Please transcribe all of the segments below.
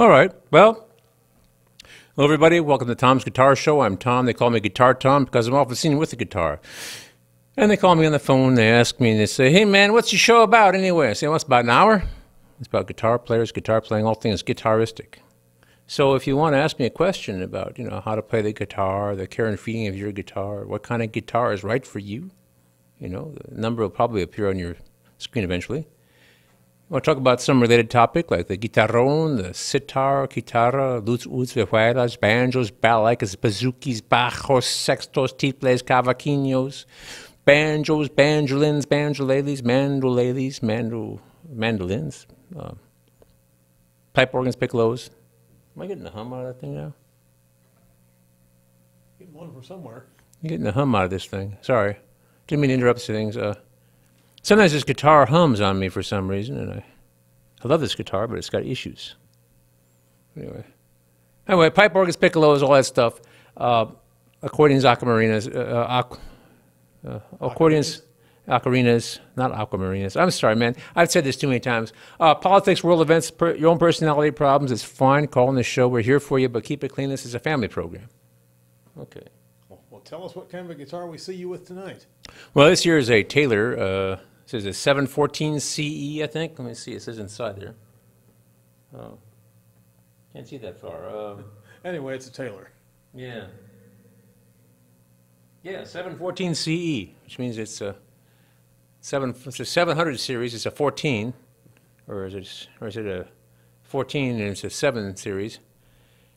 All right. Well, hello, everybody. Welcome to Tom's Guitar Show. I'm Tom. They call me Guitar Tom because I'm often seen with a guitar. And they call me on the phone. They ask me, and they say, Hey, man, what's your show about anyway? I say, Well, it's about an hour. It's about guitar players, guitar playing, all things guitaristic. So if you want to ask me a question about, you know, how to play the guitar, the care and feeding of your guitar, what kind of guitar is right for you, you know, the number will probably appear on your screen eventually. Want to talk about some related topic like the guitarron, the sitar, guitarra, lutes, uds, vihuelas, banjos, balalaikas, bouzoukis, bajos, sextos, tiples, cavaquinhos, banjos, banjolins, banjolales, mandolales, mandol, mandolins, uh, pipe organs, piccolos. Am I getting the hum out of that thing now? Getting one from somewhere. I'm getting the hum out of this thing. Sorry. Didn't mean to interrupt things. Uh, sometimes this guitar hums on me for some reason, and I, I love this guitar, but it's got issues. Anyway. Anyway, pipe organs, piccolos, all that stuff. Uh, accordions, ocamarinas, uh, uh, uh, accordions, ocarinas, not aquamarinas. I'm sorry, man. I've said this too many times. Uh, politics, world events, per, your own personality problems. It's fine. Call in the show. We're here for you, but keep it clean. This is a family program. Okay. Well, well, tell us what kind of a guitar we see you with tonight. Well, this here is a Taylor. Uh, this is a 714 CE, I think. Let me see. It says inside there. Oh, can't see that far. Um, Anyway, it's a Taylor. yeah. Yeah, 714 CE, which means it's a seven. It's a 700 series. It's a 14, or is it? Or is it a 14 and it's a seven series?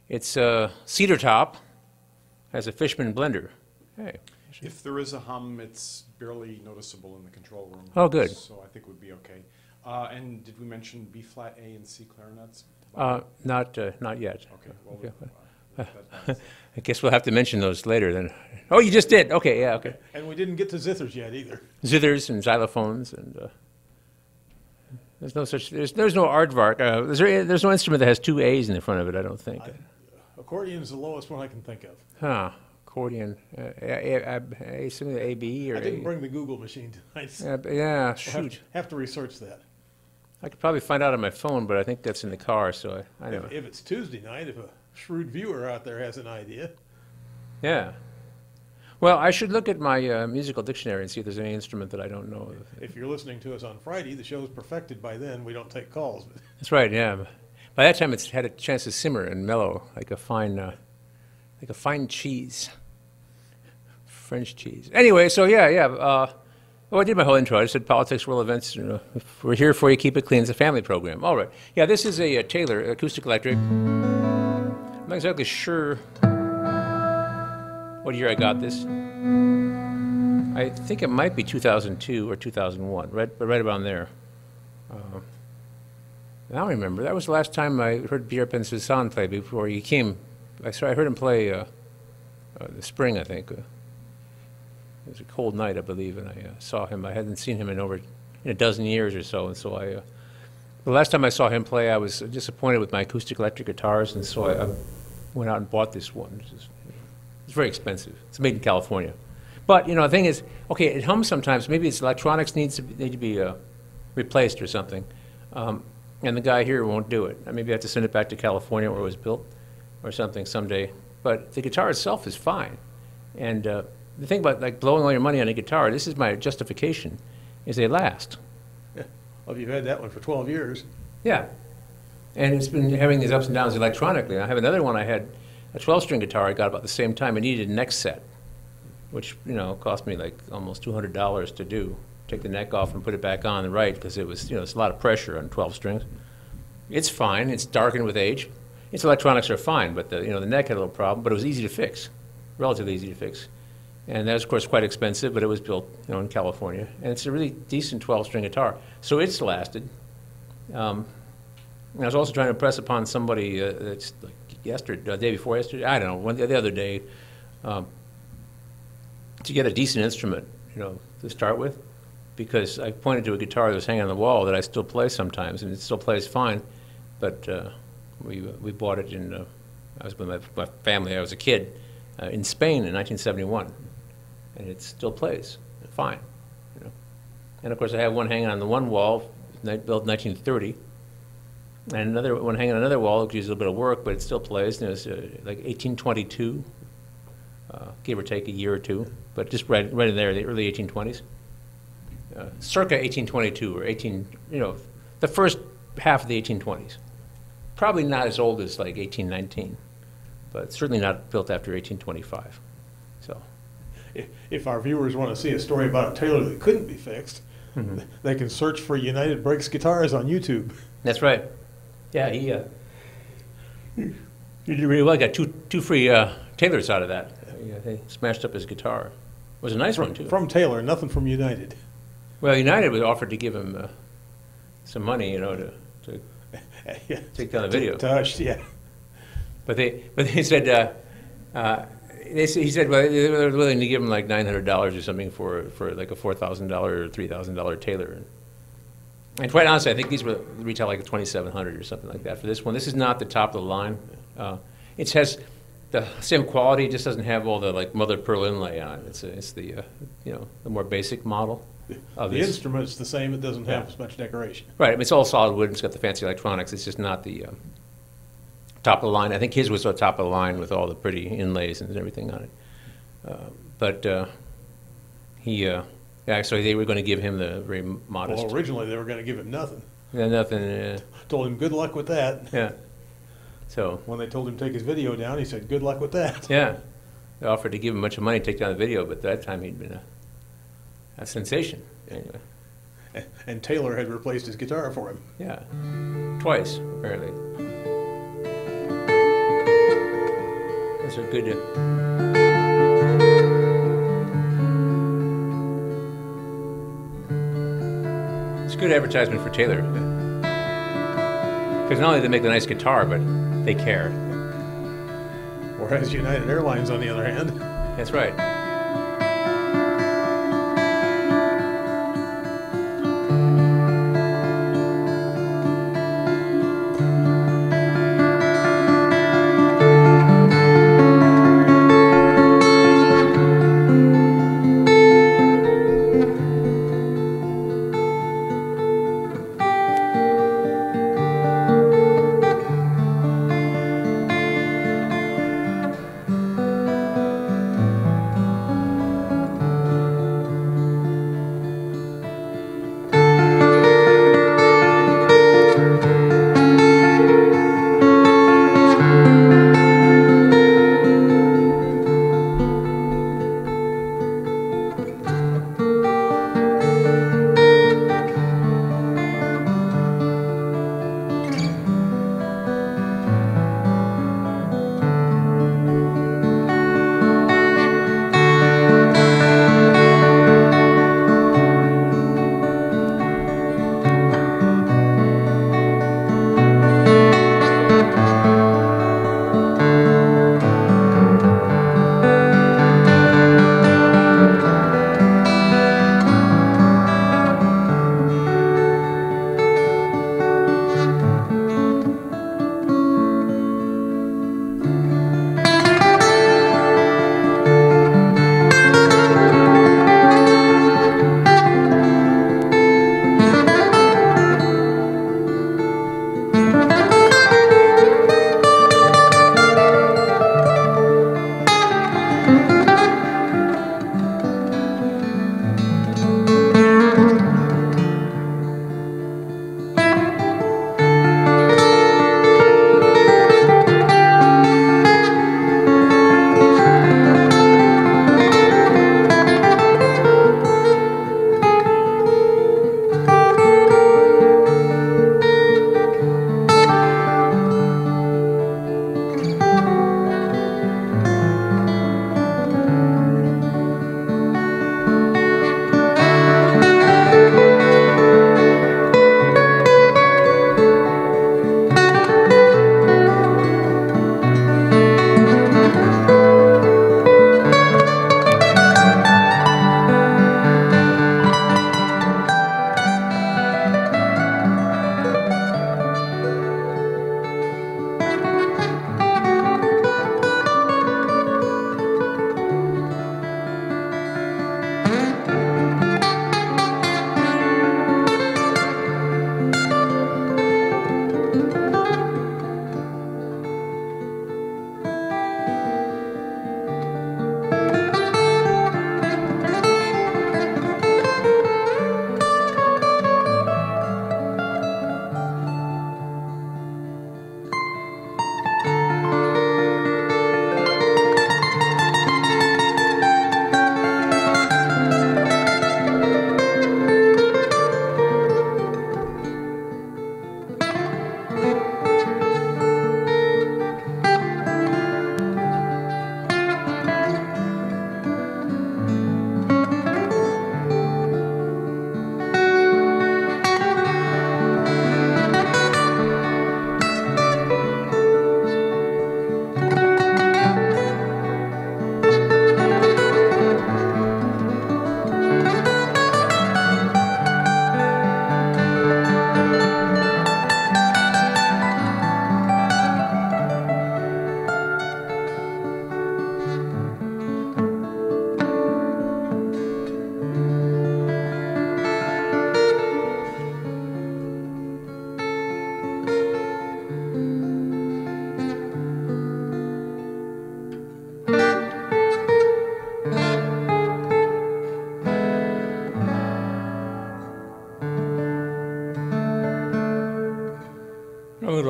It's a cedar top. Has a Fishman blender. Hey. If there is a hum, it's barely noticeable in the control room. Oh, good. So I think it would be okay. Uh, and did we mention B flat, A, and C clarinets? Uh, not, uh, not yet. Okay, well, okay. uh, I guess we'll have to mention those later then. Oh, you just did. Okay, yeah, okay. And we didn't get to zithers yet either. Zithers and xylophones and uh, there's no such there's there's no aardvark. Uh, there's there's no instrument that has two A's in the front of it. I don't think. I- Accordion is the lowest one I can think of. Huh? Accordion. Uh, a, a, a, a, something A B or I didn't bring the Google machine tonight. so Yeah, we'll have- shoot. Have to research that. I could probably find out on my phone, but I think that's in the car, so I, I know. If, if it's Tuesday night, if a shrewd viewer out there has an idea. Yeah. Well, I should look at my uh, musical dictionary and see if there's any instrument that I don't know of. If you're listening to us on Friday, the show's perfected by then. We don't take calls. That's right. Yeah. By that time, it's had a chance to simmer and mellow, like a fine, uh, like a fine cheese, French cheese. Anyway, so yeah, yeah. Uh, well, I did my whole intro. I said politics, world events. You know, we're here for you. Keep it clean. It's a family program. All right. Yeah, this is a, uh Taylor acoustic electric. I'm not exactly sure what year I got this. I think it might be 2002 or 2001, right, right around there. Uh, I don't remember. That was the last time I heard Pierre Bensusan play before he came. I saw I heard him play uh, uh, the spring, I think. It was a cold night, I believe, and I uh, saw him. I hadn't seen him in over in a dozen years or so, and so I. Uh, the last time I saw him play, I was disappointed with my acoustic electric guitars, and so I, I went out and bought this one. It's, very expensive. It's made in California, but you know the thing is, okay, it hums sometimes. Maybe its electronics needs to be, need to be uh, replaced or something. Um, and the guy here won't do it. Maybe I have to send it back to California where it was built or something someday. But the guitar itself is fine. And uh, the thing about like blowing all your money on a guitar, this is my justification, is they last. Well, you've had that one for 12 years. Yeah. And it's been having these ups and downs electronically. I have another one I had, a 12-string guitar I got about the same time. I needed a neck set, which, you know, cost me like almost $200 to do. Take the neck off and put it back on the right because it was, you know, it's a lot of pressure on 12 strings. It's fine. It's darkened with age. Its electronics are fine, but the, you know, the neck had a little problem, but it was easy to fix, relatively easy to fix. And that was, of course, quite expensive, but it was built, you know, in California. And it's a really decent 12-string guitar. So it's lasted. Um, I was also trying to impress upon somebody uh, that's like yesterday, the day before yesterday, I don't know, one, the other day, um, to get a decent instrument, you know, to start with, because I pointed to a guitar that was hanging on the wall that I still play sometimes, and it still plays fine, but uh, we we bought it in. Uh, I was with my, my family. I was a kid uh, in Spain in 1971, and it still plays fine, you know. And of course, I have one hanging on the one wall, built 1930 And another one hanging on another wall, which needs a little bit of work, but it still plays, and it's uh, like 1822, uh, give or take a year or two, but just right, right in there, the early 1820s. Uh, Circa 1822 or 18, you know, the first half of the 1820s. Probably not as old as like 1819, but certainly not built after 1825. So, If, if our viewers want to see a story about a Taylor that couldn't be fixed, Mm-hmm. they can search for United Breaks Guitars on YouTube. that's right. Yeah, he, uh, he did really well. Got two, two free uh, Taylors out of that. Yeah, they smashed up his guitar. It was a nice one, too. From Taylor, nothing from United. Well, United was offered to give him uh, some money, you know, to, to Yeah. take down the video. Touched, yeah. But they, but they said, uh, uh, they he said, well, they were willing to give him like nine hundred dollars or something for, for like a four thousand dollar or three thousand dollar Taylor. And quite honestly, I think these were retail like twenty-seven hundred or something like that for this one. This is not the top of the line. Uh, it has the same quality, just doesn't have all the like mother pearl inlay on it. It's, a- it's the, uh, you know, the more basic model of The this. instrument's the same, it doesn't have Yeah. as much decoration. Right, I mean, it's all solid wood, it's got the fancy electronics, it's just not the um, top of the line. I think his was on top of the line with all the pretty inlays and everything on it. Uh, But uh, he, uh, yeah, so they were gonna give him the very modest, Well, originally, they were gonna give him nothing. yeah, nothing, uh, Told him, good luck with that. yeah. So, When they told him to take his video down, he said, good luck with that. yeah, they offered to give him a bunch of money to take down the video, but at that time he'd been a, a sensation, anyway. And Taylor had replaced his guitar for him. Yeah, twice, apparently. Are good. It's a good advertisement for Taylor. Because not only do they make a nice guitar, but they care. Whereas United Airlines, on the other hand, That's right.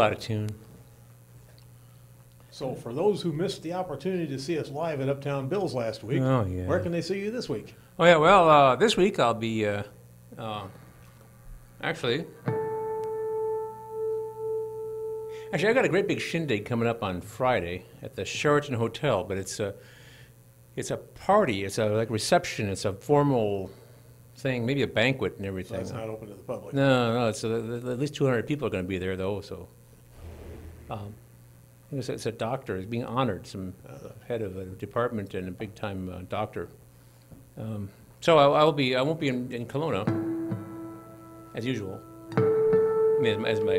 out of tune. So for those who missed the opportunity to see us live at Uptown Bill's last week, Oh, yeah. where can they see you this week? Oh yeah, well, uh, this week I'll be uh, uh, actually. Actually, I got a great big shindig coming up on Friday at the Sheraton Hotel, but it's a it's a party. It's a like reception. It's a formal thing, maybe a banquet and everything. So that's not open to the public. No, no, it's uh at least 200 people are going to be there though. So, um, a doctor is being honored, some uh, head of a department and a big time uh, doctor. Um, so I, I'll be, I won't be in, in Kelowna as usual. I mean, as, as my,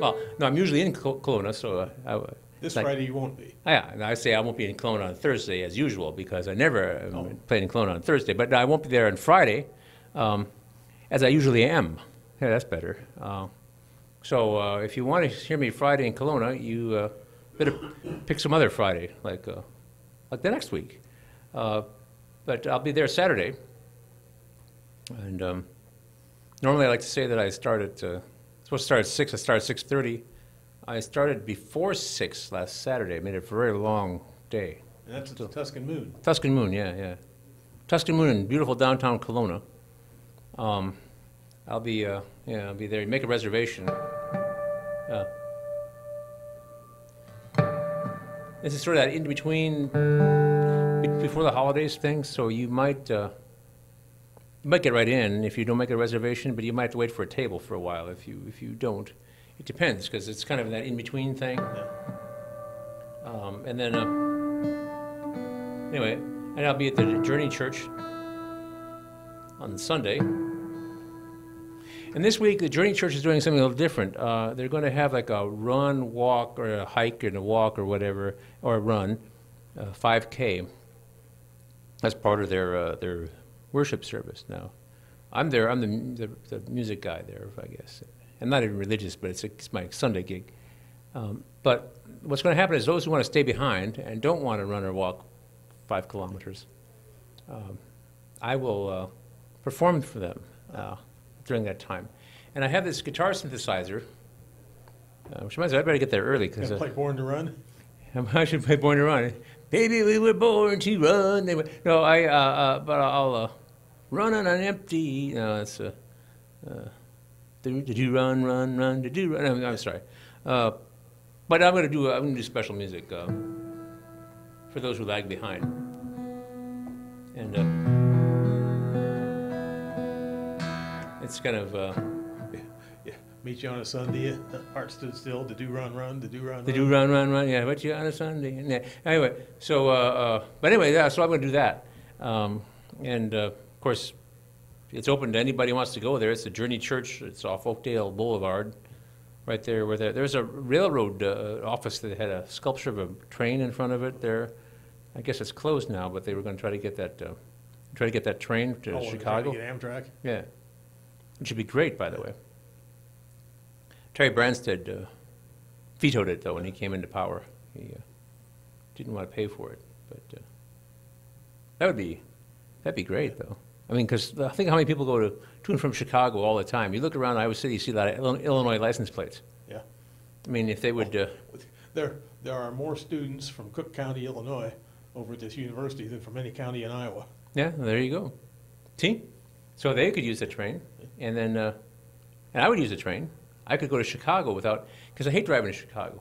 well, no, I'm usually in Kel- Kelowna, so uh, I, This like- Friday you won't be. yeah, and I say I won't be in Kelowna on Thursday as usual because I never um, Oh. played in Kelowna on Thursday. But I won't be there on Friday, um, as I usually am. Yeah, that's better. Uh, so uh, if you want to hear me Friday in Kelowna, you uh, better pick some other Friday, like uh, like the next week. Uh, but I'll be there Saturday. And um, normally I like to say that I start at uh, supposed to start at six. I start at six thirty. I started before six last Saturday. I Made it a very long day. And that's at the Tuscan Moon. Tuscan Moon, yeah, yeah. Tuscan Moon in beautiful downtown Kelowna. Um, I'll be, uh, yeah, I'll be there. Make a reservation. Uh, this is sort of that in between, before the holidays thing. So you might, uh, you might get right in if you don't make a reservation, but you might have to wait for a table for a while if you if you don't. It depends because it's kind of that in between thing. Um, and then. Uh, Anyway, and I'll be at the Journey Church on Sunday. And this week, the Journey Church is doing something a little different. Uh, they're going to have like a run, walk, or a hike and a walk or whatever, or a run, uh, 5K. That's part of their uh, their worship service now. I'm there. I'm the, the the music guy there, I guess. I'm not even religious, but it's, a, it's my Sunday gig. Um, but what's going to happen is those who want to stay behind and don't want to run or walk five kilometers, um, I will uh, perform for them uh, during that time. And I have this guitar synthesizer, uh, which reminds me, I better get there early because Gonna play Born to Run? I should play Born to Run. Baby, we were born to run. They were, no, I, uh, uh, but I'll uh, run on an empty. No, it's uh, uh, do do run, run, run, do do run. I'm, I'm sorry, uh, but I'm gonna do I'm gonna do special music uh, for those who lag behind, and it's kind of. Uh, Yeah. Meet you on a Sunday, heart stood still, to do run, run, to do run, run. do run, run, run. Yeah, but you on a Sunday. And, yeah. Anyway, so uh, uh, but anyway, yeah. So I'm going to do that, um, and uh, of course, it's open to anybody who wants to go there. It's the Journey Church. It's off Oakdale Boulevard, right there. Where there, there's a railroad uh, office that had a sculpture of a train in front of it. There, I guess it's closed now, but they were going to try to get that uh, try to get that train to Oh, trying to Get Amtrak? Yeah, it should be great, by the way. Terry Branstad uh, vetoed it though when he came into power. He uh, didn't want to pay for it, but uh, that would be that'd be great though. I mean, because I think how many people go to to and from Chicago all the time. You look around Iowa City, you see a lot of Illinois license plates. Yeah. I mean, if they would, uh, There, there are more students from Cook County, Illinois, over at this university than from any county in Iowa. yeah, there you go. See, so they could use the train, and then, uh, and I would use the train. I could go to Chicago without, because I hate driving to Chicago.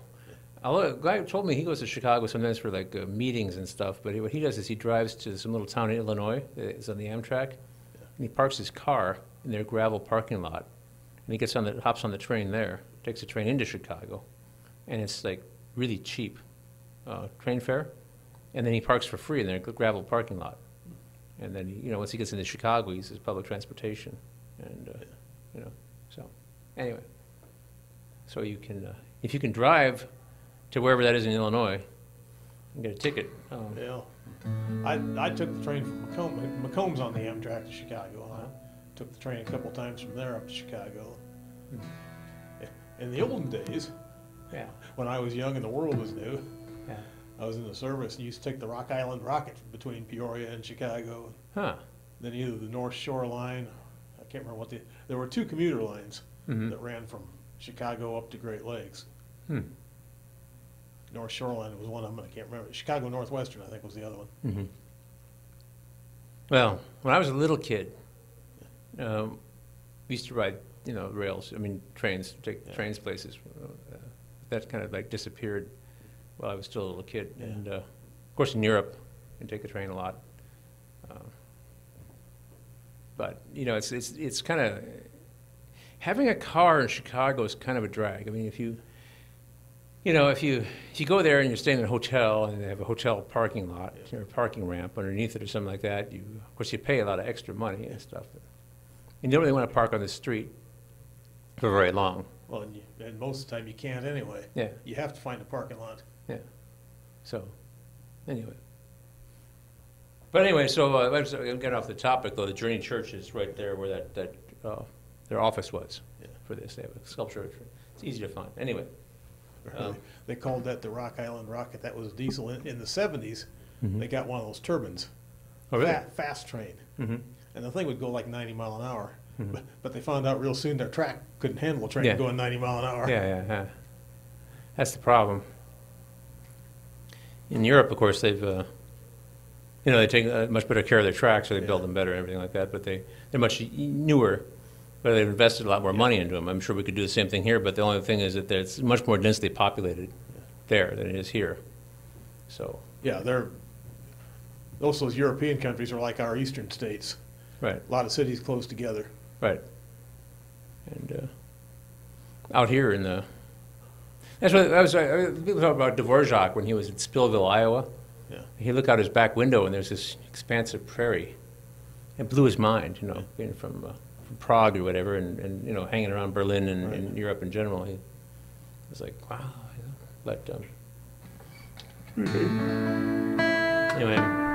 A guy told me he goes to Chicago sometimes for like uh, meetings and stuff, but he, what he does is he drives to some little town in Illinois that is on the Amtrak, and he parks his car in their gravel parking lot, and he gets on the hops on the train there, takes the train into Chicago, and it's like really cheap uh, train fare, and then he parks for free in their gravel parking lot, and then you know once he gets into Chicago, he uses public transportation, and uh, you know so anyway, so you can uh, if you can drive to wherever that is in Illinois and get a ticket. Um, Yeah. I, I took the train from Macomb, Macomb's on the Amtrak to Chicago. and I took the train a couple times from there up to Chicago. In the olden days, yeah, when I was young and the world was new, yeah. I was in the service and used to take the Rock Island Rocket between Peoria and Chicago. Huh. Then either the North Shore Line, I can't remember what the, there were two commuter lines Mhm. that ran from Chicago up to Great Lakes. Hmm. North Shore Line was one of them, I can't remember. Chicago Northwestern, I think, was the other one. Mhm. Well, when I was a little kid, um, we used to ride, you know, rails, I mean, trains, take Yeah. trains places. Uh, That kind of like disappeared while I was still a little kid. Yeah. And, uh, of course, in Europe, you take the train a lot. But, you know, it's, it's, it's kind of, having a car in Chicago is kind of a drag. I mean, if you, you know, if you, if you go there and you're staying in a hotel and they have a hotel parking lot, or a parking ramp underneath it or something like that, you, of course, you pay a lot of extra money and stuff. And you don't really want to park on the street for very long. Well, and you, and most of the time you can't anyway. Yeah, You have to find a parking lot. yeah. So, anyway. But anyway, so, uh, let's uh, get off the topic, though. The Journey Church is right there where that, that, uh, their office was Yeah. for this. They have a sculpture. It's easy to find. Anyway. Um, They called that the Rock Island Rocket. That was diesel. In, in the seventies, Mhm. they got one of those turbines. Oh, really? Fa- Fast train. Mm-hmm. And the thing would go like ninety mile an hour. Mm-hmm. But, but they found out real soon their track couldn't handle a train Yeah. going ninety mile an hour. Yeah, yeah, yeah. That's the problem. In Europe, of course, they've, uh, you know, they take uh, much better care of their tracks, so they build them better and everything like that, but they, they're much newer, but they've invested a lot more money into them. I'm sure we could do the same thing here, but the only thing is that it's much more densely populated there than it is here. So, Yeah, they're, those, those European countries are like our eastern states. right, A lot of cities close together. right. And uh, out here in the, that's what, I was, I- people talk about Dvorak when he was in Spillville, Iowa. Yeah. He looked out his back window and there's this expansive prairie. It blew his mind, you know, being from, uh, from Prague or whatever, and, and you know, hanging around Berlin and, and Europe in general. He was like, wow. You know, but um, anyway.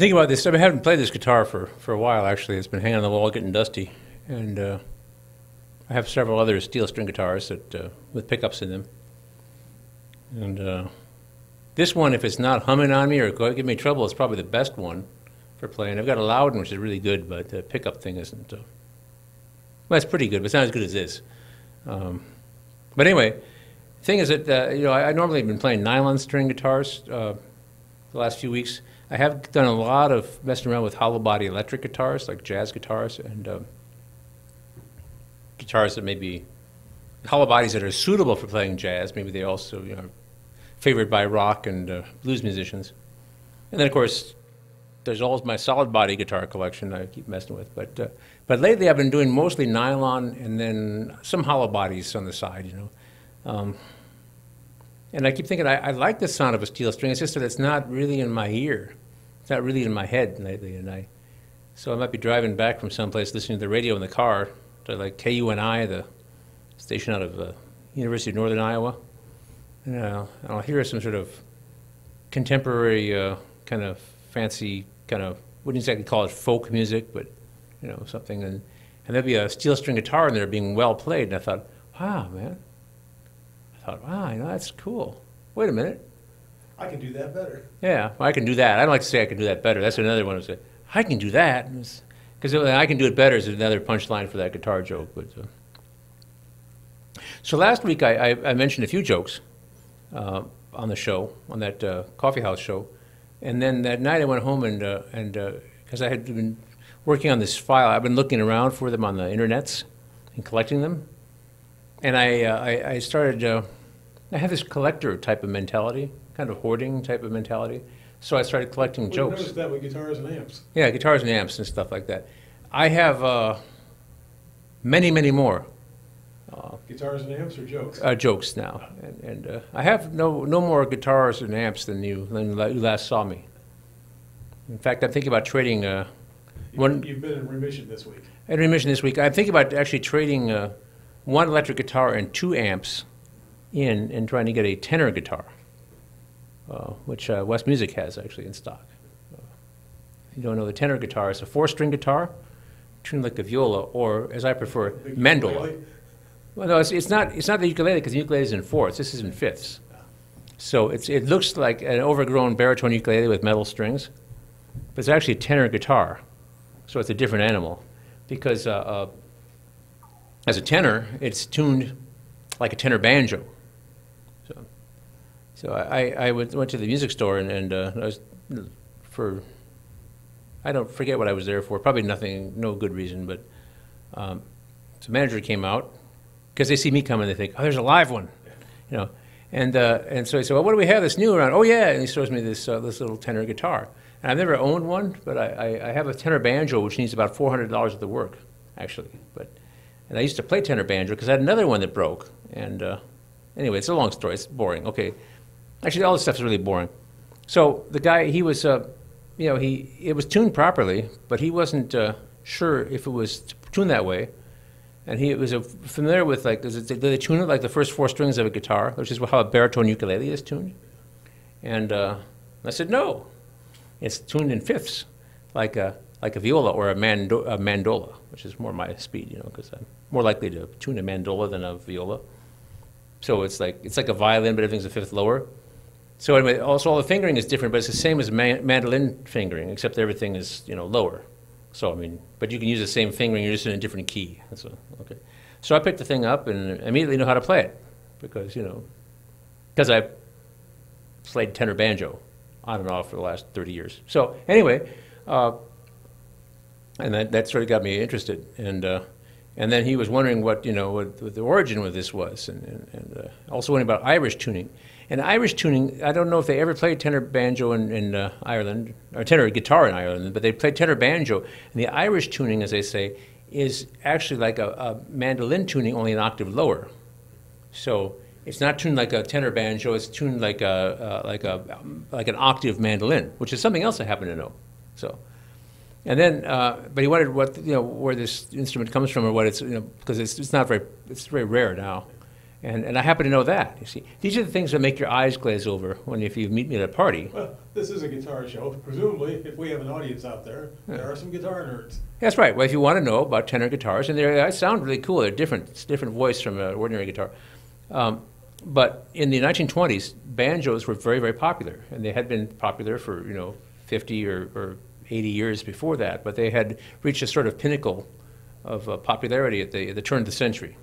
Thinking about this. I haven't played this guitar for, for a while, actually. It's been hanging on the wall, getting dusty. And uh, I have several other steel string guitars that, uh, with pickups in them. And uh, this one, if it's not humming on me or give me trouble, it's probably the best one for playing. I've got a loud one, which is really good, but the pickup thing isn't. Uh, well, it's pretty good, but it's not as good as this. Um, but anyway, the thing is that, uh, you know, I, I normally have been playing nylon string guitars uh, the last few weeks. I have done a lot of messing around with hollow body electric guitars, like jazz guitars, and um, guitars that maybe hollow bodies that are suitable for playing jazz. Maybe they also, you know, are favored by rock and uh, blues musicians. And then, of course, there's always my solid body guitar collection I keep messing with. But uh, but lately I've been doing mostly nylon and then some hollow bodies on the side, you know. Um, and I keep thinking I, I like the sound of a steel string. It's just that it's not really in my ear. It's not really in my head lately. And I so I might be driving back from someplace listening to the radio in the car to like KUNI, the station out of uh, University of Northern Iowa. And uh, I'll hear some sort of contemporary uh, kind of fancy kind of wouldn't exactly call it folk music, but you know something, and and there'd be a steel string guitar in there being well played, and I thought, wow, man, I thought, wow, you know that's cool. Wait a minute, I can do that better. yeah, I can do that. I don't like to say I can do that better. That's another one. Say I can do that because I can do it better is another punchline for that guitar joke. But uh, so last week I, I, I mentioned a few jokes uh, on the show on that uh, coffee house show, and then that night I went home and uh, and because I had been working on this file, I've been looking around for them on the internets and collecting them, and I uh, I, I started. Uh, I have this collector type of mentality, kind of hoarding type of mentality. So I started collecting We jokes. noticed that with guitars and amps. Yeah, guitars and amps and stuff like that. I have uh, many, many more Guitars and amps or jokes? uh, jokes now, and, and uh, I have no no more guitars and amps than you than you last saw me. In fact, I'm thinking about trading. Uh, one- You've been in remission this week. In remission this week, I'm thinking about actually trading uh, one electric guitar and two amps in and trying to get a tenor guitar, uh, which uh, West Music has actually in stock. Uh, if you don't know, the tenor guitar it's a four-string guitar, tuned like a viola, or as I prefer, Big mandola. ukulele. Well, no, it's, it's not. It's not the ukulele because the ukulele is in fourths. This is in fifths. So it's it looks like an overgrown baritone ukulele with metal strings, but it's actually a tenor guitar. So it's a different animal, because uh, uh, as a tenor, it's tuned like a tenor banjo. So, I, I went, went to the music store and, and uh, I was for I don't forget what I was there for. Probably nothing, no good reason, but um, so the manager came out because they see me coming, they think, oh, there's a live one, you know. And uh, and so he said, well, what do we have that's new around? Oh yeah, and he shows me this uh, this little tenor guitar. And I've never owned one, but I, I, I have a tenor banjo which needs about four hundred dollars of the work, actually. But and I used to play tenor banjo because I had another one that broke. And uh, anyway, it's a long story. It's boring. Okay, actually, all this stuff is really boring. So the guy, he was, uh, you know, he it was tuned properly, but he wasn't uh, sure if it was tuned that way. And he was uh, familiar with like, does it, they tune it like the first four strings of a guitar, which is how a baritone ukulele is tuned? And uh, I said, no, it's tuned in fifths, like a like a viola or a, mando- a mandola, which is more my speed, you know, because I'm more likely to tune a mandola than a viola. So it's like it's like a violin, but everything's a fifth lower. So anyway, also all the fingering is different, but it's the same as man- mandolin fingering, except everything is you know lower. So I mean, but you can use the same fingering, you're just in a different key. A, okay. So I picked the thing up and immediately know how to play it because you know because I played tenor banjo on and off for the last 30 years. So anyway, uh, and that, that sort of got me interested. And uh, and then he was wondering what you know what, the origin of this was, and, and, and uh, also wondering about Irish tuning. And Irish tuning, I don't know if they ever played tenor banjo in, in uh, Ireland or tenor guitar in Ireland, but they played tenor banjo. And the Irish tuning, as they say, is actually like a, a mandolin tuning, only an octave lower. So it's not tuned like a tenor banjo; it's tuned like a uh, like a um, like an octave mandolin, which is something else I happen to know. So, and then, uh, but he wondered what you know where this instrument comes from or what it's you know because it's it's not very it's very rare now, And, and I happen to know that, you see. These are the things that make your eyes glaze over when if you meet me at a party. Well, this is a guitar show. Presumably, if we have an audience out there, there are some guitar nerds. That's right. Well, if you want to know about tenor guitars, and they they sound really cool, they're different. It's a different voice from an ordinary guitar. Um, but in the 1920s, banjos were very, very popular, and they had been popular for you know 50 or, or 80 years before that. But they had reached a sort of pinnacle of uh, popularity at the, at the turn of the century.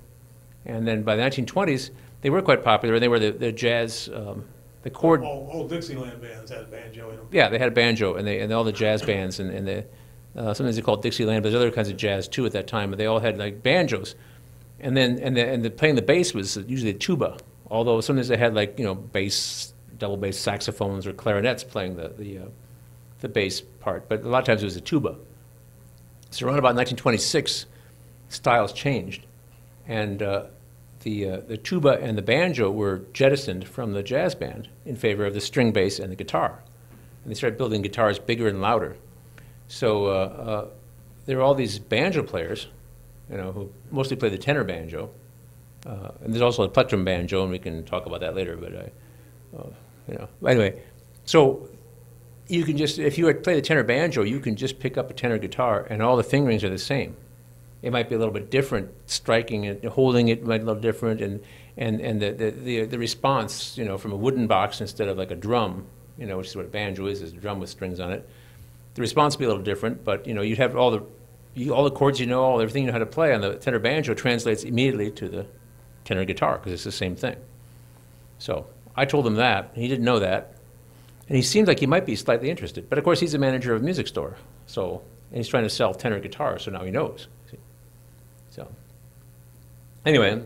And then by the 1920s, they were quite popular, and they were the, the jazz, um, the chord. All, all Dixieland bands had a banjo in them. Yeah, they had a banjo, and they and all the jazz bands, and, and the uh, sometimes they called Dixieland, but there's other kinds of jazz too at that time. But they all had like banjos, and then and the, and the playing the bass was usually a tuba. Although sometimes they had like you know bass, double bass saxophones or clarinets playing the the uh, the bass part, but a lot of times it was a tuba. So around about 1926, styles changed, and uh, the uh, the tuba and the banjo were jettisoned from the jazz band in favor of the string bass and the guitar, and they started building guitars bigger and louder. So uh, uh, there are all these banjo players, you know, who mostly play the tenor banjo, uh, and there's also a plectrum banjo, and we can talk about that later. But I, uh, you know, anyway, so you can just if you play the tenor banjo, you can just pick up a tenor guitar, and all the fingerings are the same. It might be a little bit different, striking it, holding it might be a little different, and and and the the, the, the response, you know, from a wooden box instead of like a drum, you know, which is what a banjo is, is a drum with strings on it. The response would be a little different, but you know, you'd have all the you, all the chords you know, all everything you know how to play on the tenor banjo translates immediately to the tenor guitar because it's the same thing. So I told him that. He didn't know that. And he seemed like he might be slightly interested. But of course, he's a manager of a music store. So, and he's trying to sell tenor guitars, so now he knows. So, anyway,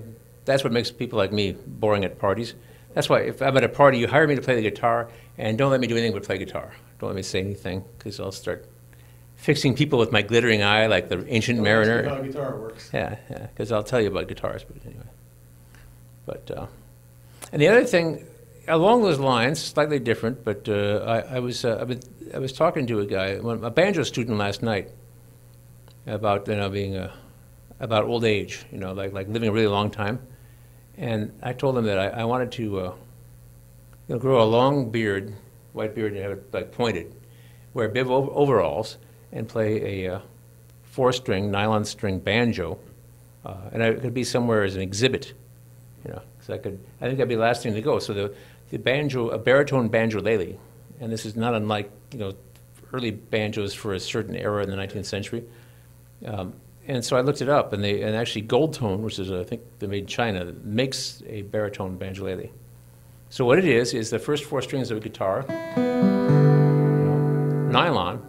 that's what makes people like me boring at parties. That's why if I'm at a party, you hire me to play the guitar, and don't let me do anything but play guitar. Don't let me say anything, because I'll start fixing people with my glittering eye like the ancient Don't mariner. How guitar works. Yeah, yeah, because I'll tell you about guitars, but anyway. But, uh, and the other thing, along those lines, slightly different, but uh, I, I was, uh, been, I was talking to a guy, a banjo student last night, about, you know, being, uh, about old age, you know, like, like living a really long time. And I told him that I, I wanted to, uh, you know, grow a long beard, white beard, and have it like pointed, wear bib ov- overalls, and play a uh, four-string, nylon string banjo. Uh, and I could be somewhere as an exhibit, you know, I could, I think that'd be the last thing to go. So the, the banjo, a baritone banjolele, and this is not unlike, you know, early banjos for a certain era in the 19th century. Um, and so I looked it up, and they, and actually Goldtone, which is, I think, they made in China, makes a baritone banjolele. So what it is, is the first four strings of a guitar, you know, nylon,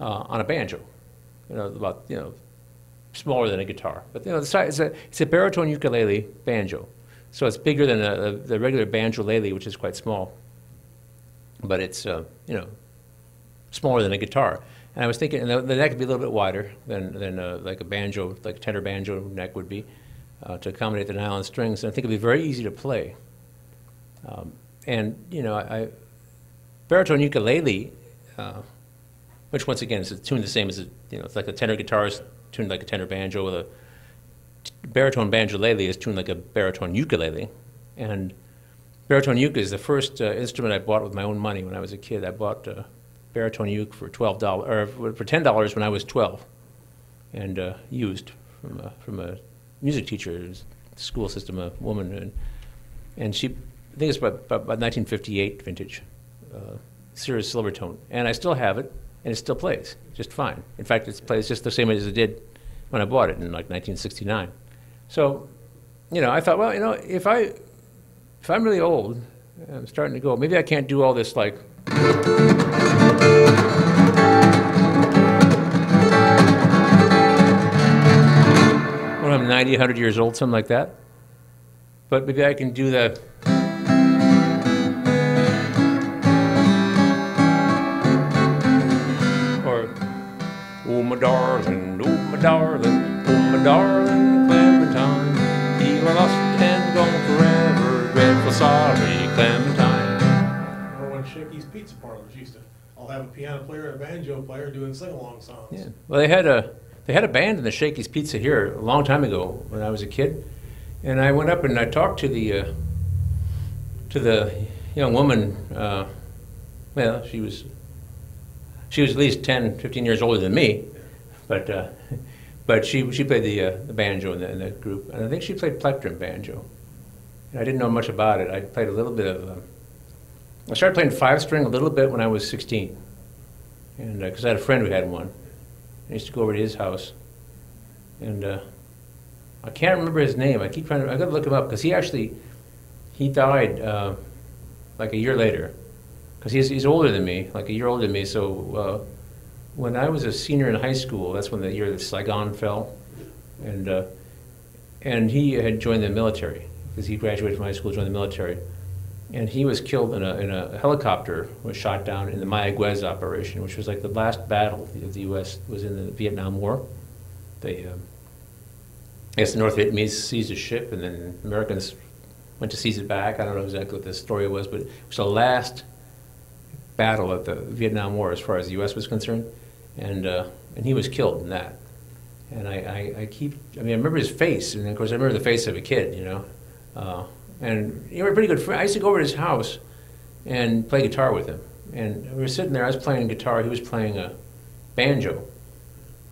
uh, on a banjo. You know, about, you know, smaller than a guitar. But, you know, the size, it's a, it's a baritone ukulele banjo. So it's bigger than a, a, the regular banjolele, which is quite small. But it's, uh, you know, smaller than a guitar. And I was thinking, and the, the neck would be a little bit wider than, than uh, like a banjo, like a tenor banjo neck would be, uh, to accommodate the nylon strings. And I think it'd be very easy to play. Um, and, you know, I, baritone ukulele, uh, which once again is tuned the same as, a, you know, it's like a tenor guitar is tuned like a tenor banjo with a baritone banjolele is tuned like a baritone ukulele. And baritone uke is the first uh, instrument I bought with my own money when I was a kid. I bought uh, baritone uke for twelve dollars, or for ten dollars when I was twelve, and uh, used from a, from a music teacher, school system, a woman, and, and she, I think it's about, about, about 1958 vintage, uh, Sears Silvertone, and I still have it, and it still plays just fine. In fact, it plays just the same as it did when I bought it in like 1969. So, you know, I thought, well, you know, if I if I'm really old, I'm starting to go, maybe I can't do all this like. When I'm 90, 100 years old, something like that. But maybe I can do the. Or, oh my darling, oh my darling, oh my darling sorry Clementine. Or when Shakey's Pizza Parlors used to, I'll have a piano player and a banjo player doing sing-along songs. Yeah. Well, they had a they had a band in the Shakey's Pizza here a long time ago when I was a kid, And I went up and I talked to the, uh, to the young woman, uh, well, she was, she was at least 10, 15 years older than me, but, uh, but she, she played the, uh, the banjo in the, in the group, and I think she played plectrum banjo. I didn't know much about it. I played a little bit of, uh, I started playing five string a little bit when I was 16, and because I had a friend who had one. I used to go over to his house, and uh, I can't remember his name. I keep trying to. I got to look him up because he actually he died uh, like a year later because he's he's older than me, like a year older than me. So uh, when I was a senior in high school, that's when the year that Saigon fell, and uh, and he had joined the military because he graduated from high school, joined the military, and he was killed in a in a helicopter was shot down in the Mayaguez operation, which was like the last battle of the U.S. was in the Vietnam War. They um, I guess the North Vietnamese seized a ship, and then Americans went to seize it back. I don't know exactly what the story was, but it was the last battle of the Vietnam War as far as the U.S. was concerned, and uh, and he was killed in that. And I, I, I keep, I mean, I remember his face, and of course I remember the face of a kid, you know. Uh, and you know, pretty good friends. I used to go over to his house and play guitar with him. And we were sitting there, I was playing guitar, he was playing a banjo.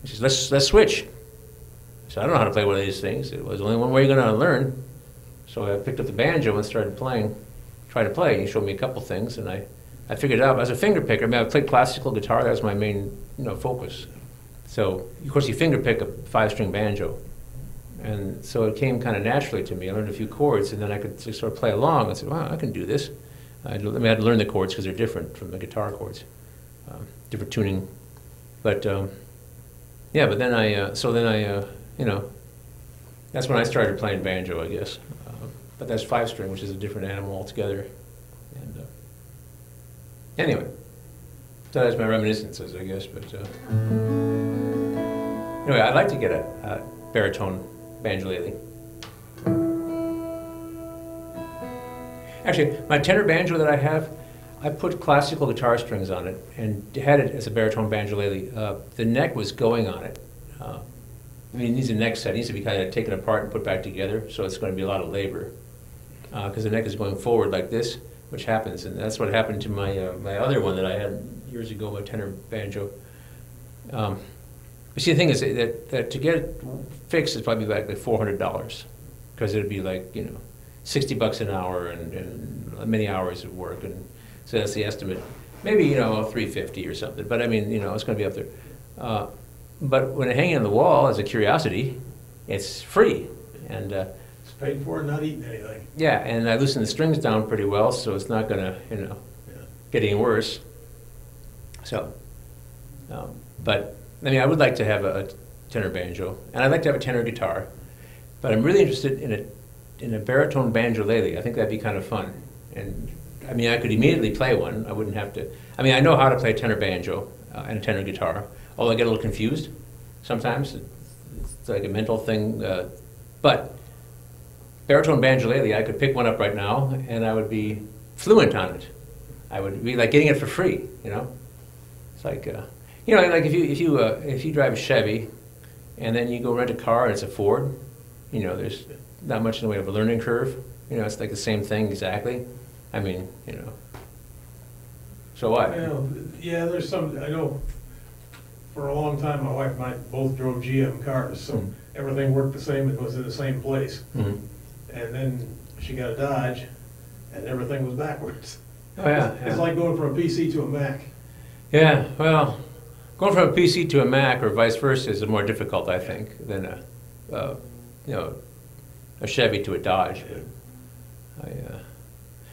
He says, let's, let's switch. I said, I don't know how to play one of these things. It was the only one way you're going to learn. So I picked up the banjo and started playing, tried to play. He showed me a couple things, and I, I figured it out. As a finger picker, I mean, I played classical guitar. That was my main, you know, focus. So, of course, you finger pick a five-string banjo. And so it came kind of naturally to me. I learned a few chords, and then I could sort of play along. I said, wow, I can do this. I, I mean, I had to learn the chords because they're different from the guitar chords, um, different tuning. But um, yeah, but then I, uh, so then I, uh, you know, that's when I started playing banjo, I guess. Uh, but that's five string, which is a different animal altogether. And uh, anyway, so that's my reminiscences, I guess. But uh, anyway, I'd like to get a, a baritone banjolele. Actually, my tenor banjo that I have, I put classical guitar strings on it and had it as a baritone banjolele. Uh, the neck was going on it. Uh, I mean, it needs a neck set. It needs to be kind of taken apart and put back together, so it's going to be a lot of labor. Because the neck is going forward like this, which happens, and that's what happened to my uh, my other one that I had years ago, my tenor banjo. Um, but see, the thing is that, that to get it fixed is probably like, like four hundred dollars, because it'd be like you know, sixty bucks an hour and, and many hours of work, and so that's the estimate. Maybe you know, three fifty or something. But I mean, you know, it's going to be up there. Uh, but when it hanging on the wall as a curiosity, it's free, and uh, It's paid for and not eating anything. yeah, and I loosened the strings down pretty well, so it's not going to you know Yeah. get any worse. So, um, but I mean, I would like to have a, tenor banjo, and I'd like to have a tenor guitar, but I'm really interested in a in a baritone banjolele. I think that'd be kind of fun, and I mean, I could immediately play one. I wouldn't have to. I mean, I know how to play tenor banjo uh, and a tenor guitar, although I get a little confused sometimes. It's like a mental thing, uh, but baritone banjo banjolele, I could pick one up right now, and I would be fluent on it. I would be like getting it for free, you know. It's like, uh, you know, like if you if you uh, if you drive a Chevy, and then you go rent a car and it's a Ford, you know, there's not much in the way of a learning curve. You know, it's like the same thing exactly. I mean, you know. So what? Know, yeah, there's some, I know, for a long time, my wife and I both drove GM cars, so Mhm. everything worked the same, it was in the same place. Mhm. And then she got a Dodge, and everything was backwards. Oh yeah. It's yeah. like going from a PC to a Mac. Yeah, well, going from a PC to a Mac or vice versa is more difficult, I think, than a, you know, a Chevy to a Dodge. I, uh,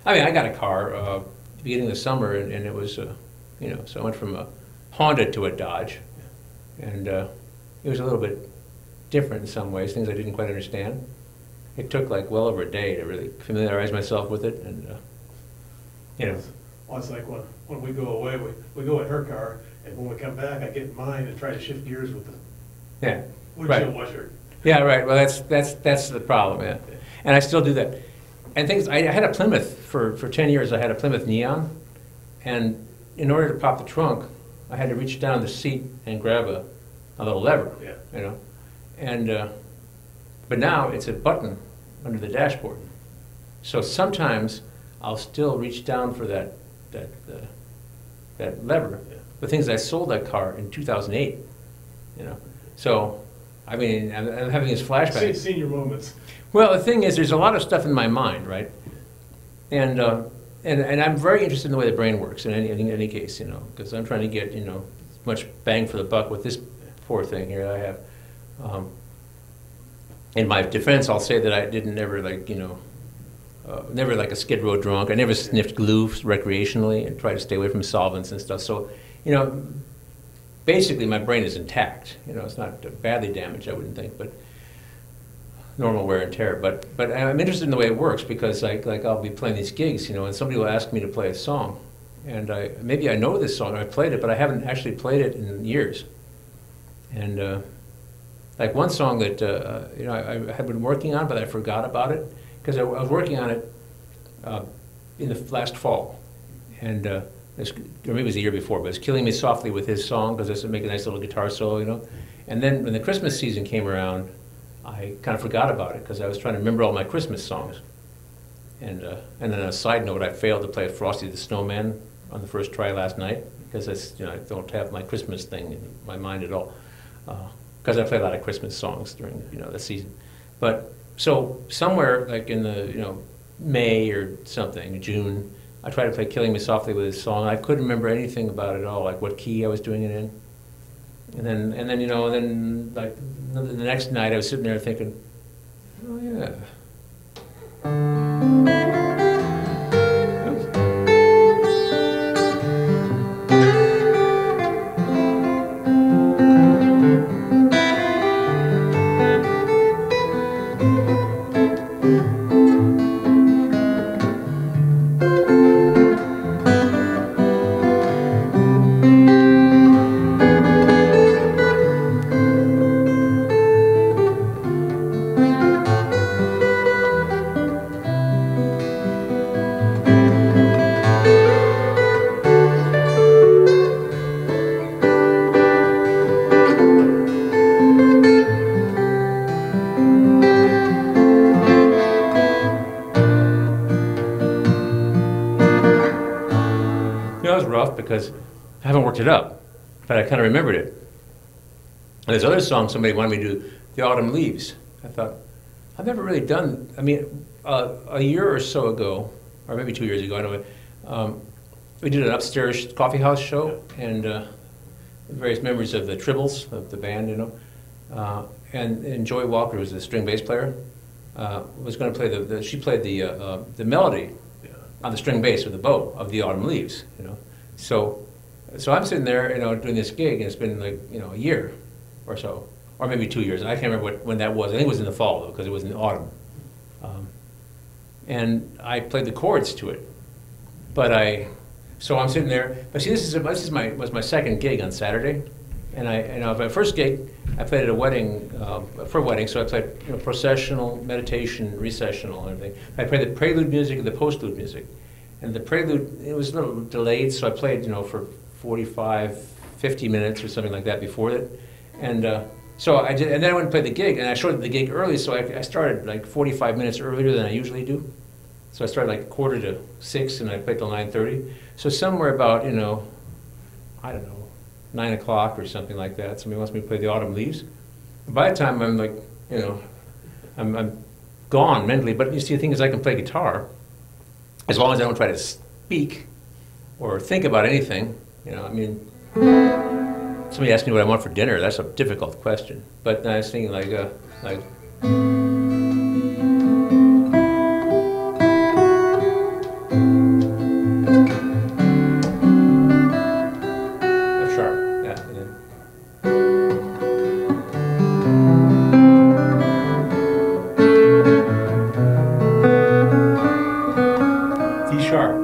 I mean, I got a car uh, beginning of the summer, and, and it was, uh, you know, so I went from a Honda to a Dodge, and uh, it was a little bit different in some ways, things I didn't quite understand. It took like well over a day to really familiarize myself with it, and uh, you know, Well, it's like when, when we go away, we, we go in her car, and when we come back, I get in mine and try to shift gears with the yeah. windshield washer. Yeah, right. Well, that's that's that's the problem, yeah. And I still do that. And things. I had a Plymouth for for ten years. I had a Plymouth Neon, and in order to pop the trunk, I had to reach down the seat and grab a, a little lever. Yeah. You know, and uh, but now it's a button under the dashboard. So sometimes I'll still reach down for that, that, uh, that lever. The things I sold that car in 2008, you know. So, I mean, I'm, I'm having this flashback. Senior moments. Well, the thing is, there's a lot of stuff in my mind, right? And, uh, and, and I'm very interested in the way the brain works in any, in any case, you know, because I'm trying to get, you know, much bang for the buck with this poor thing here I have. Um, in my defense, I'll say that I didn't ever, like, you know, uh, never like a skid row drunk. I never sniffed glue recreationally and tried to stay away from solvents and stuff. So, you know, basically my brain is intact. You know, it's not badly damaged, I wouldn't think, but normal wear and tear. But but I'm interested in the way it works because like like I'll be playing these gigs, you know, and somebody will ask me to play a song, and I maybe I know this song, or I played it, but I haven't actually played it in years. And uh, like one song that uh, you know I, I had been working on, but I forgot about it because I, I was working on it uh, in the last fall, and uh, or maybe it was the year before, but it's "Killing Me Softly" with his song because it's make a nice little guitar solo, you know. And then when the Christmas season came around, I kind of forgot about it because I was trying to remember all my Christmas songs. And uh, and then a side note, I failed to play Frosty the Snowman on the first try last night because you know I don't have my Christmas thing in my mind at all because I play a lot of Christmas songs during you know the season. But so somewhere like in the you know May or something June, I tried to play "Killing Me Softly" with this song. I couldn't remember anything about it at all, like what key I was doing it in. And then and then you know and then like the next night I was sitting there thinking, oh yeah. Remembered it. And this other song, somebody wanted me to do, The Autumn Leaves. I thought, I've never really done, I mean, uh, a year or so ago, or maybe two years ago, know, um, we did an upstairs coffee house show, and uh, various members of the Tribbles, of the band, you know, uh, and, and Joy Walker, who's the string bass player, uh, was going to play the, the, she played the, uh, uh, the melody on the string bass with the bow of the autumn leaves, you know. So, so I'm sitting there, you know, doing this gig, and it's been like, you know, a year or so, or maybe two years. I can't remember what, when that was. I think it was in the fall though, because it was in the autumn. Um, and I played the chords to it, but I, so I'm sitting there. But see, this is this is my was my second gig on Saturday, and I, you know, my first gig, I played at a wedding uh, for a wedding, so I played you know, processional, meditation, recessional, and everything. I played the prelude music and the postlude music, and the prelude it was a little delayed, so I played you know for 45, 50 minutes or something like that before it, and. Uh, so I did, and then I went and played the gig, and I started the gig early, so I, I started like 45 minutes earlier than I usually do. So I started like quarter to six, and I played till 9:30. So somewhere about you know, I don't know, nine o'clock or something like that. Somebody wants me to play the Autumn Leaves. By the time I'm like, you know, I'm, I'm gone mentally. But you see, the thing is, I can play guitar as long as I don't try to speak or think about anything. You know, I mean, somebody asked me what I want for dinner. That's a difficult question. But I was thinking like, uh, like. Sharp,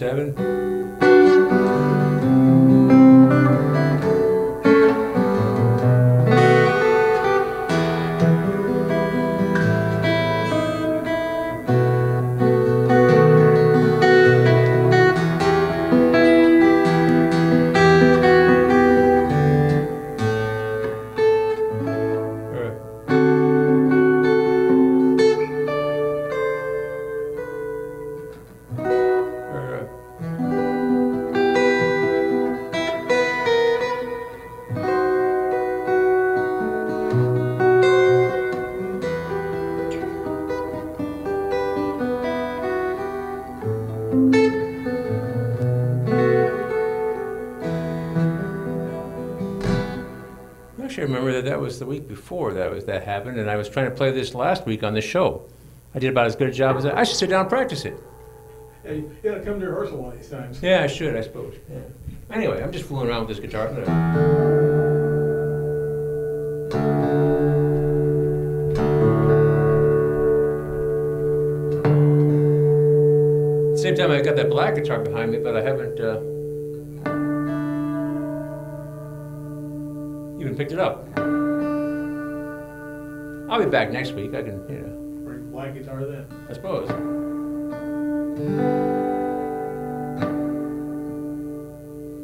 1977. Before that was, that happened, and I was trying to play this last week on the show. I did about as good a job as I, I should sit down and practice it. Yeah, you gotta come to rehearsal one of these times. Yeah, I should, I suppose, yeah. Anyway, I'm just fooling around with this guitar. Same time, I've got that black guitar behind me, but I haven't, uh, I'll be back next week, I can, you know, Bring black guitar then. I suppose.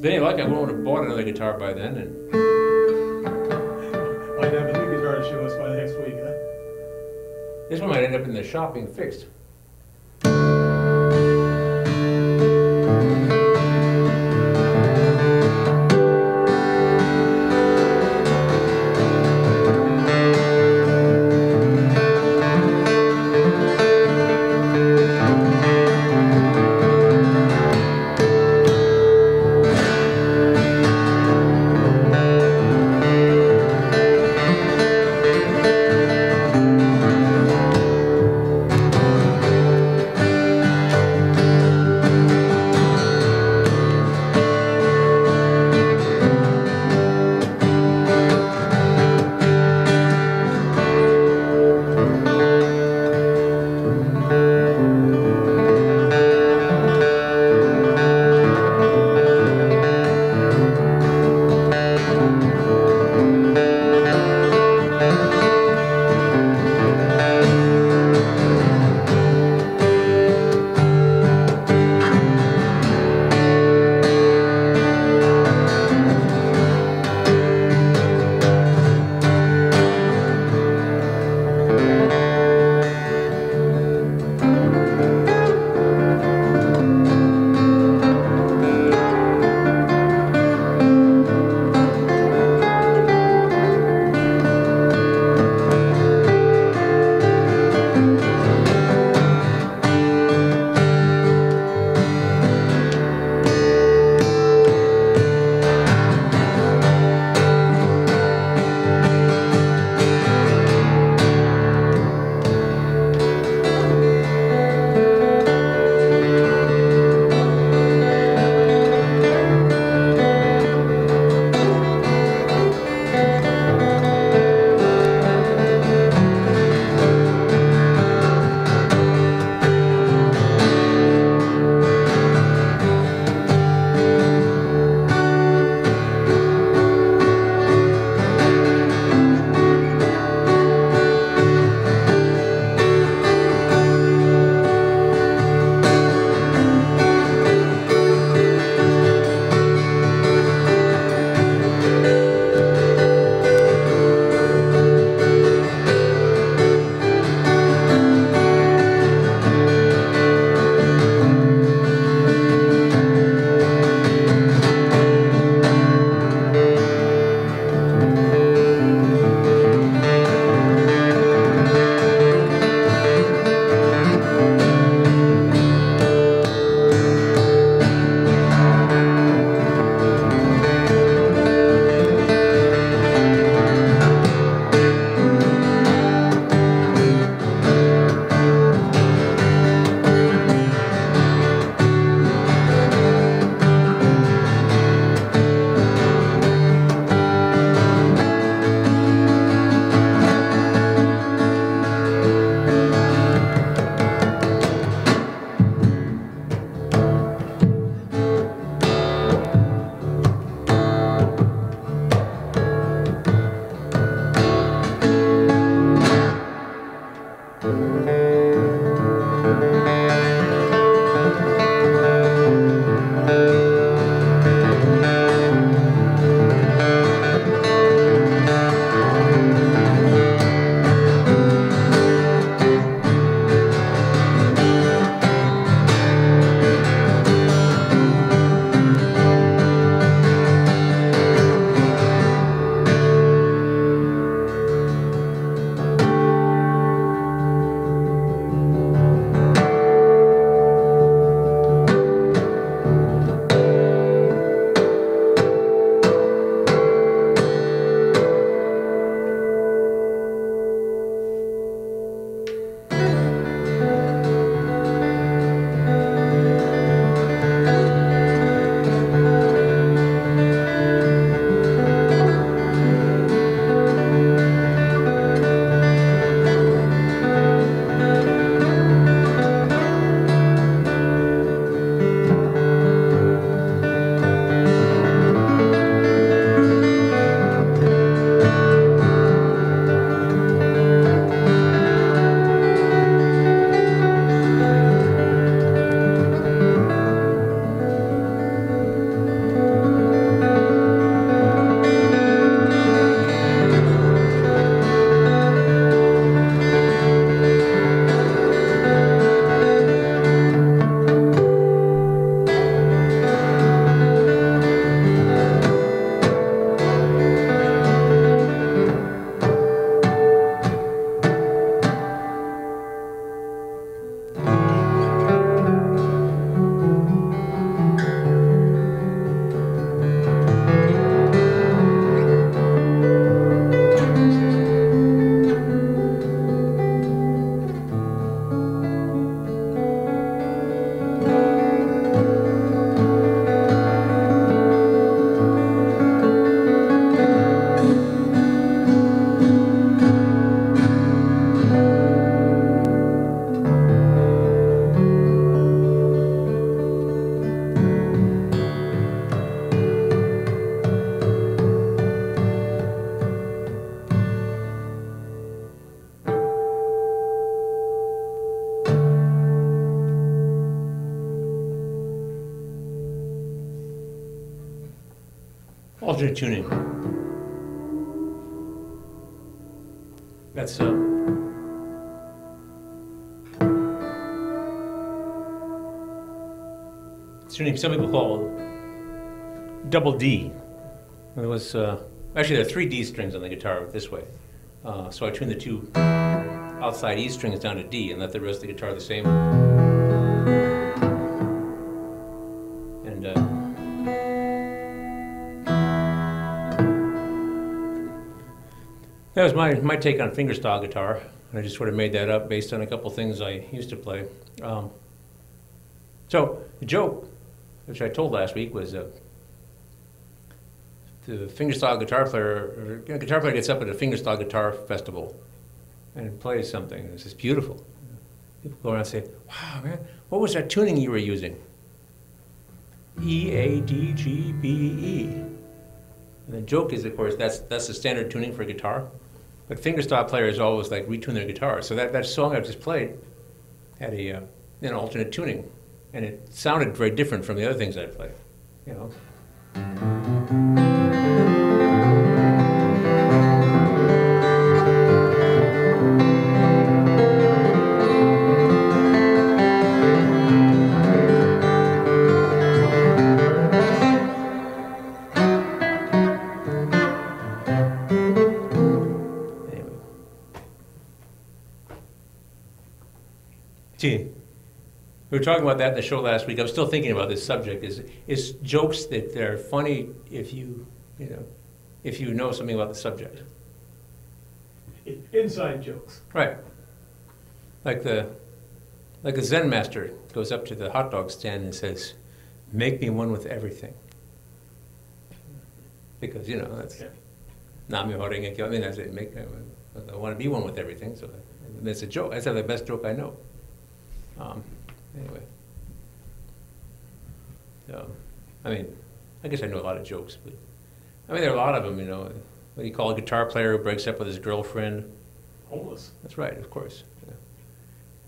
Then you like, I wouldn't have bought another guitar by then, and Might have a new guitar to show us by next week, huh? this one might end up in the shop being fixed. It's tuning some people call double D. There was, uh, actually, there are three D strings on the guitar this way. Uh, so I tuned the two outside E strings down to D and let the rest of the guitar the same. And, uh, That was my, my take on fingerstyle guitar. I just sort of made that up based on a couple things I used to play. Um, so the joke, which I told last week, was uh, the fingerstyle guitar player, or, a guitar player gets up at a fingerstyle guitar festival and plays something. and It's just beautiful. People go around and say, "Wow, man, what was that tuning you were using?" E A D G B E. And the joke is, of course, that's that's the standard tuning for a guitar. But fingerstyle players always like retune their guitar. So that, that song I just played had a uh, an alternate tuning, and it sounded very different from the other things I'd played. You know. Anyway. We were talking about that in the show last week. I was still thinking about this subject. Is is jokes that they're funny if you you know if you know something about the subject. Inside jokes. Right. Like the like a Zen master goes up to the hot dog stand and says, "Make me one with everything." Because you know that's Yeah. Nam-myoho Renge Kyo. I mean, that's it. Make I want to be one with everything. So that's a joke. That's the best joke I know. Um, anyway. So, I mean, I guess I know a lot of jokes, but I mean, there are a lot of them. You know, what do you call a guitar player who breaks up with his girlfriend? Homeless. That's right, of course. Yeah.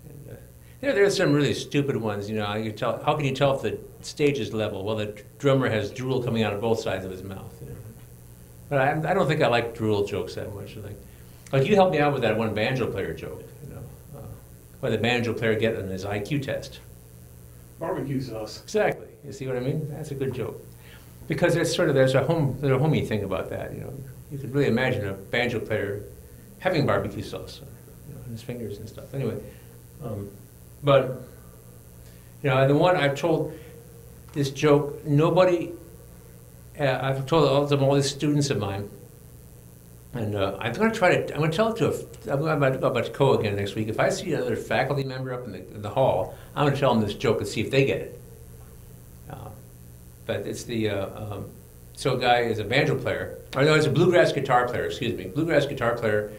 And, uh, there, there are some really stupid ones. You know, you tell. How can you tell if the stage is level? Well, the drummer has drool coming out of both sides of his mouth. You know? But I, I don't think I like drool jokes that much. Like, like you helped me out with that one banjo player joke. What the banjo player get on his IQ test? Barbecue sauce. Exactly. You see what I mean? That's a good joke. Because there's sort of there's a home there's a homey thing about that. You know, you could really imagine a banjo player having barbecue sauce on, you know, on his fingers and stuff. Anyway, um, but you know, the one I've told this joke, nobody. Uh, I've told all them all these students of mine, and uh, I'm going to try to. I'm going to tell it to. A, I'm about to go about to Co again next week. If I see another faculty member up in the, in the hall, I'm going to tell them this joke and see if they get it. Uh, but it's the uh, um, so a guy is a banjo player, or no, he's a bluegrass guitar player. Excuse me, bluegrass guitar player.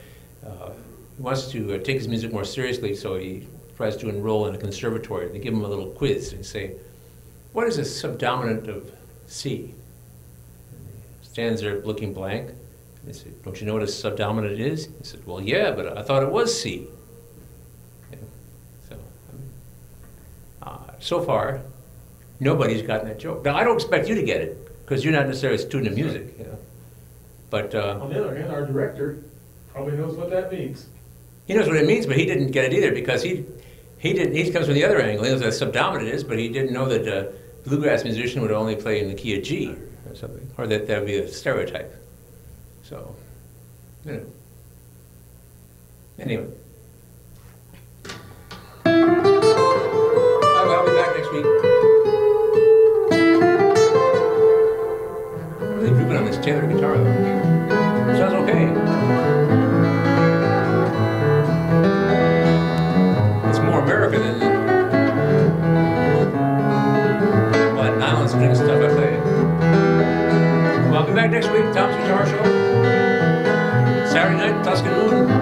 Uh, he wants to uh, take his music more seriously, so he tries to enroll in a conservatory. They give him a little quiz and say, "What is a subdominant of C?" And he stands there looking blank. They said, "Don't you know what a subdominant is?" He said, "Well, yeah, but I thought it was C." Yeah. So, uh, so far, nobody's gotten that joke. Now, I don't expect you to get it because you're not necessarily a student of music. You know? But uh, On the other hand, our director probably knows what that means. he knows what it means, but he didn't get it either because he he didn't. He comes from the other angle. He knows what a subdominant is, but he didn't know that a bluegrass musician would only play in the key of G or something, or that that would be a stereotype. So, you know. Anyway. I'll be back next week. Really grooving on this Taylor guitar though. Sounds okay. It's more American than the Island String stuff I play. Well, I'll be back next week, Thompson's Guitar Show. Saturday night, Tuscan Moon.